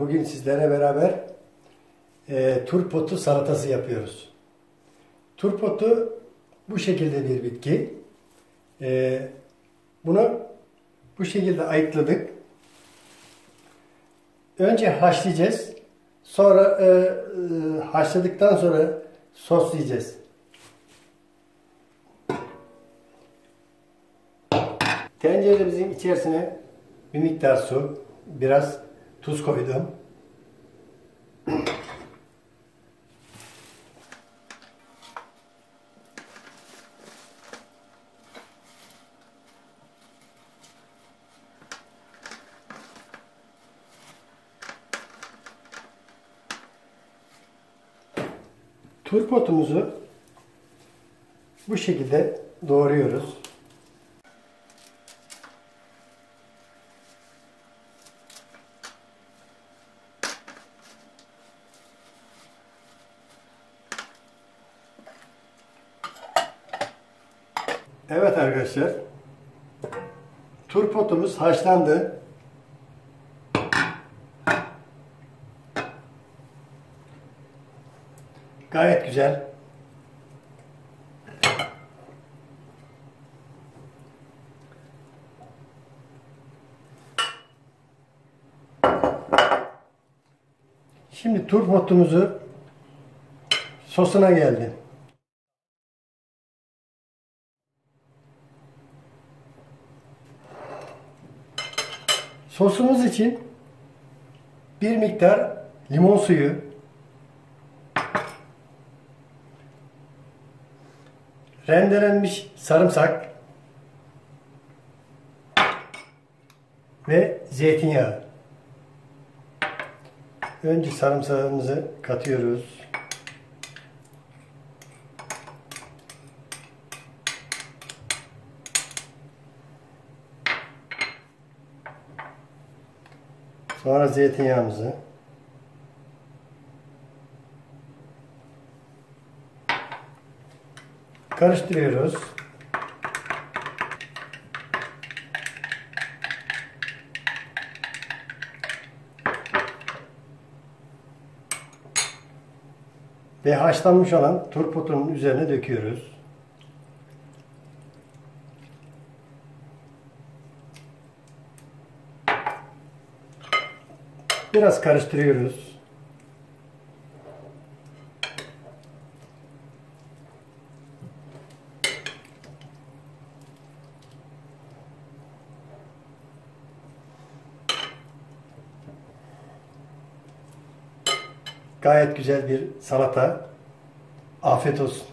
Bugün sizlere beraber e, turpotu salatası yapıyoruz. Turpotu bu şekilde bir bitki. E, bunu bu şekilde ayıkladık. Önce haşlayacağız. Sonra e, e, haşladıktan sonra soslayacağız. Tenceremizin içerisine bir miktar su, biraz tuz koydum. Turpotumuzu bu şekilde doğruyoruz. Evet arkadaşlar. Turpotumuz haşlandı. Gayet güzel. Şimdi turpotumuzu sosuna geldi. Sosumuz için bir miktar limon suyu, rendelenmiş sarımsak ve zeytinyağı. Önce sarımsağımızı katıyoruz. Sonra zeytinyağımızı karıştırıyoruz. Ve haşlanmış olan turpotunun üzerine döküyoruz. Biraz karıştırıyoruz. Gayet güzel bir salata. Afiyet olsun.